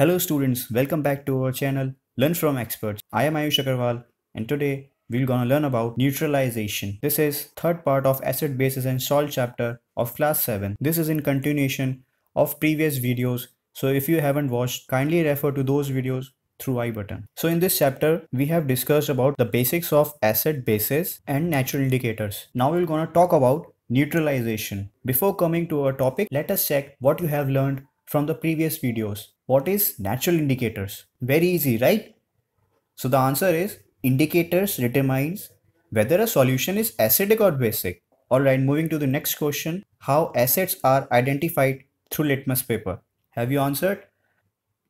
Hello students, welcome back to our channel Learn from Experts. I am Ayush Agarwal and today we're gonna learn about neutralization. This is third part of acid bases and salt chapter of class 7. This is in continuation of previous videos so if you haven't watched kindly refer to those videos through i button. So in this chapter we have discussed about the basics of acid bases and natural indicators. Now we're gonna talk about neutralization. Before coming to our topic let us check what you have learned from the previous videos. What is natural indicators? Very easy, right? So the answer is indicators determines whether a solution is acidic or basic. Alright, moving to the next question. How acids are identified through litmus paper? Have you answered?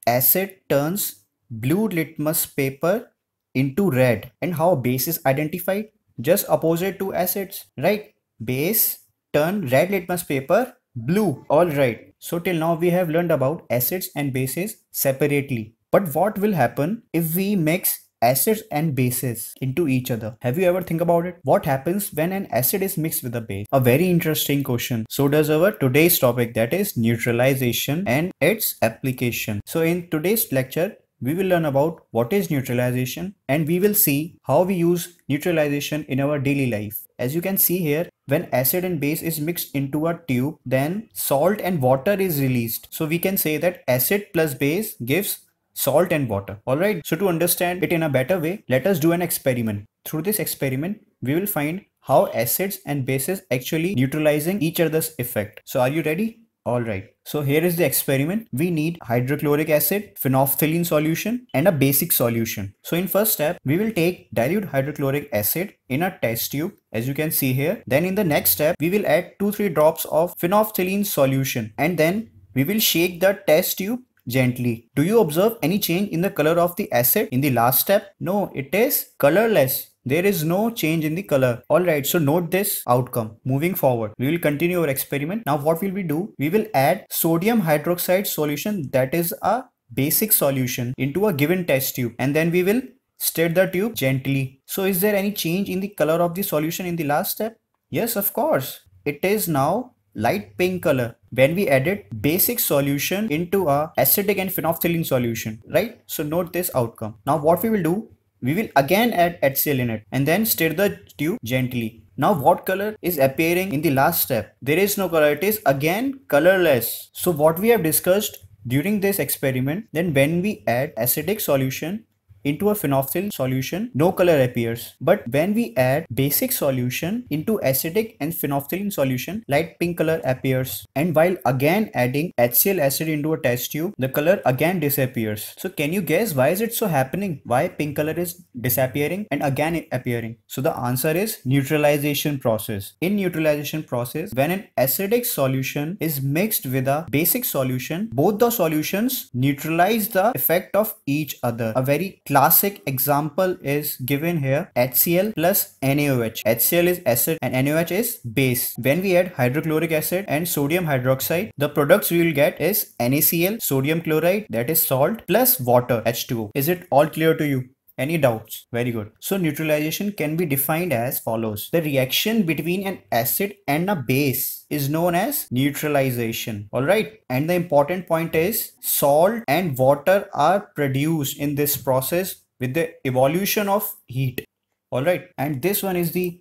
Acid turns blue litmus paper into red. And how base is identified? Just opposite to acids, right? Base turn red litmus paper blue. Alright. So till now we have learned about acids and bases separately. But what will happen if we mix acids and bases into each other. Have you ever think about it? What happens when an acid is mixed with a base? A very interesting question. So does our today's topic that is neutralization and its application. So in today's lecture, we will learn about what is neutralization and we will see how we use neutralization in our daily life. As you can see here, when acid and base is mixed into a tube, then salt and water is released. So we can say that acid plus base gives salt and water. Alright, so to understand it in a better way, let us do an experiment. Through this experiment, we will find how acids and bases actually neutralizing each other's effect. So are you ready? Alright, so here is the experiment. We need hydrochloric acid, phenolphthalein solution and a basic solution. So in first step, we will take dilute hydrochloric acid in a test tube as you can see here. Then in the next step, we will add 2-3 drops of phenolphthalein solution and then we will shake the test tube gently. Do you observe any change in the color of the acid in the last step? No, it is colorless. There is no change in the color. Alright, so note this outcome. Moving forward, we will continue our experiment. Now what will we do? We will add sodium hydroxide solution that is a basic solution into a given test tube and then we will stir the tube gently. So is there any change in the color of the solution in the last step? Yes, of course. It is now light pink color when we added basic solution into a acidic and phenolphthalein solution, right? So note this outcome. Now what we will do, we will again add HCl in it and then stir the tube gently. Now what color is appearing in the last step? There is no color. It is again colorless. So what we have discussed during this experiment, then when we add acidic solution into a phenolphthalein solution, no color appears. But when we add basic solution into acidic and phenolphthalein solution, light pink color appears. And while again adding HCl acid into a test tube, the color again disappears. So can you guess why is it so happening? Why pink color is disappearing and again appearing? So the answer is neutralization process. In neutralization process, when an acidic solution is mixed with a basic solution, both the solutions neutralize the effect of each other. A very classic example is given here HCl plus NaOH. HCl is acid and NaOH is base. When we add hydrochloric acid and sodium hydroxide, the products we will get is NaCl, sodium chloride that is salt plus water H2O. Is it all clear to you? Any doubts? Very good. So neutralization can be defined as follows. The reaction between an acid and a base is known as neutralization. Alright. And the important point is salt and water are produced in this process with the evolution of heat. Alright. And this one is the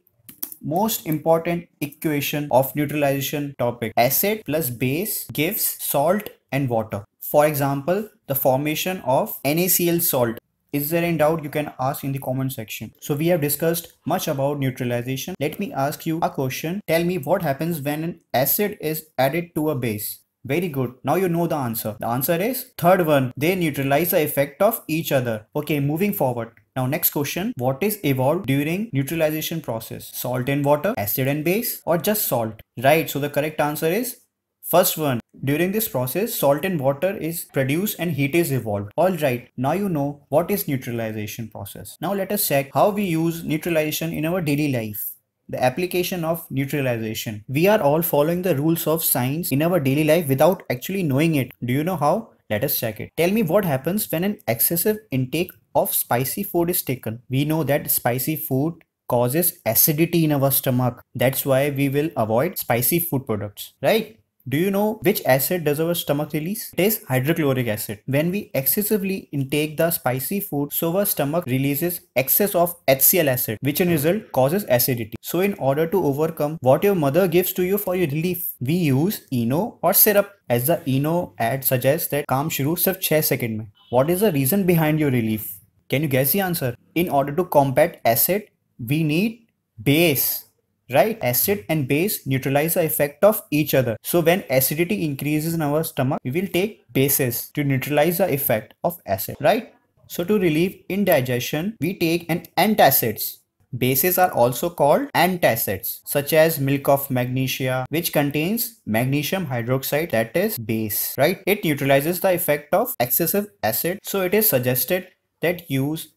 most important equation of neutralization topic. Acid plus base gives salt and water. For example, the formation of NaCl salt is there any doubt you can ask in the comment section. So we have discussed much about neutralization. Let me ask you a question. Tell me what happens when an acid is added to a base. Very good. Now you know the answer. The answer is third one. They neutralize the effect of each other. Okay, moving forward. Now next question. What is evolved during neutralization process? Salt and water, acid and base or just salt? Right. So the correct answer is first one. During this process, salt and water is produced and heat is evolved. Alright, now you know what is neutralization process. Now let us check how we use neutralization in our daily life. The application of neutralization. We are all following the rules of science in our daily life without actually knowing it. Do you know how? Let us check it. Tell me what happens when an excessive intake of spicy food is taken. We know that spicy food causes acidity in our stomach. That's why we will avoid spicy food products, right? Do you know which acid does our stomach release? It is hydrochloric acid. When we excessively intake the spicy food, so our stomach releases excess of HCl acid, which in result causes acidity. So in order to overcome what your mother gives to you for your relief, we use ENO or syrup. As the ENO ad suggests that काम शुरू सिर्फ 6 second में. What is the reason behind your relief? Can you guess the answer? In order to combat acid, we need base right? Acid and base neutralize the effect of each other. So when acidity increases in our stomach we will take bases to neutralize the effect of acid right? So to relieve indigestion we take an antacids. Bases are also called antacids such as milk of magnesia which contains magnesium hydroxide that is base right? It neutralizes the effect of excessive acid. So it is suggested that use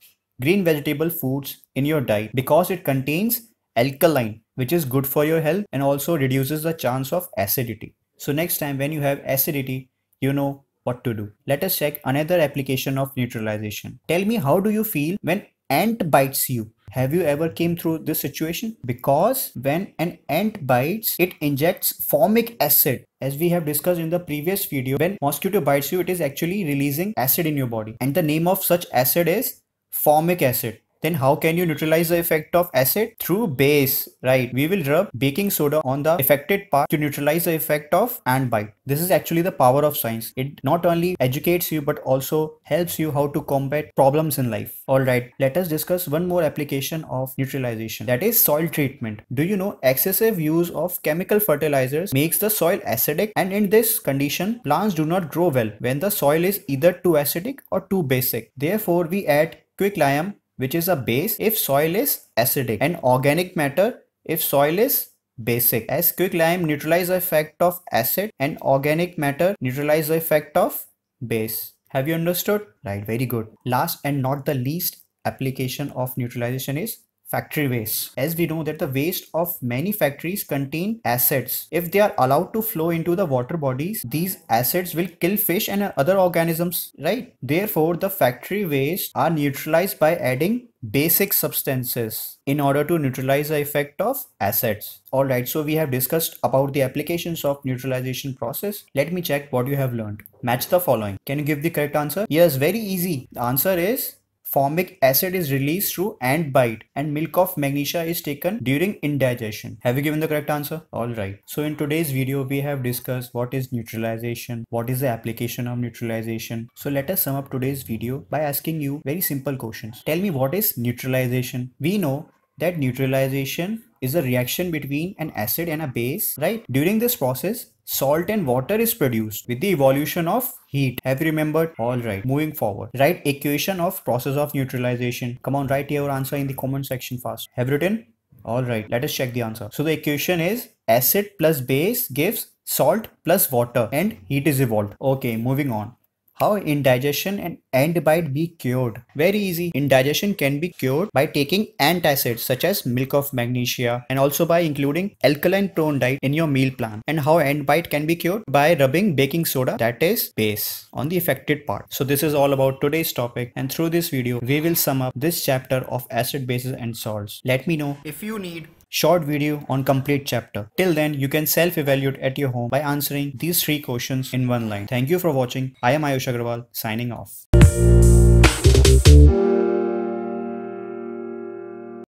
green vegetable foods in your diet because it contains alkaline which is good for your health and also reduces the chance of acidity. So next time when you have acidity, you know what to do. Let us check another application of neutralization. Tell me how do you feel when ant bites you? Have you ever came through this situation? Because when an ant bites, it injects formic acid. As we have discussed in the previous video, when mosquito bites you, it is actually releasing acid in your body. And the name of such acid is formic acid then how can you neutralize the effect of acid? Through base, right? We will rub baking soda on the affected part to neutralize the effect of ant bite. This is actually the power of science. It not only educates you but also helps you how to combat problems in life. Alright, let us discuss one more application of neutralization that is soil treatment. Do you know excessive use of chemical fertilizers makes the soil acidic and in this condition plants do not grow well when the soil is either too acidic or too basic. Therefore, we add quicklime which is a base if soil is acidic and organic matter if soil is basic. As quicklime neutralize the effect of acid and organic matter neutralize the effect of base. Have you understood? Right very good. Last and not the least application of neutralization is factory waste. As we know that the waste of many factories contain acids. If they are allowed to flow into the water bodies, these acids will kill fish and other organisms, right? Therefore, the factory waste are neutralized by adding basic substances in order to neutralize the effect of acids. Alright, so we have discussed about the applications of neutralization process. Let me check what you have learned. Match the following. Can you give the correct answer? Yes, very easy. The answer is formic acid is released through ant bite and milk of magnesia is taken during indigestion. Have you given the correct answer? Alright. So in today's video, we have discussed what is neutralization, what is the application of neutralization. So let us sum up today's video by asking you very simple questions. Tell me what is neutralization? We know that neutralization is a reaction between an acid and a base, right? During this process, salt and water is produced with the evolution of heat. Have you remembered? Alright, moving forward. Write equation of process of neutralization. Come on, write your answer in the comment section fast. Have written? Alright, let us check the answer. So the equation is acid plus base gives salt plus water and heat is evolved. Okay, moving on. How indigestion and ant bite be cured? Very easy. Indigestion can be cured by taking antacids such as milk of magnesia and also by including alkaline prone diet in your meal plan. And how ant bite can be cured? By rubbing baking soda that is base on the affected part. So this is all about today's topic and through this video we will sum up this chapter of acid bases and salts. Let me know if you need short video on complete chapter. Till then, you can self-evaluate at your home by answering these three questions in one line. Thank you for watching. I am Ayush Agarwal signing off.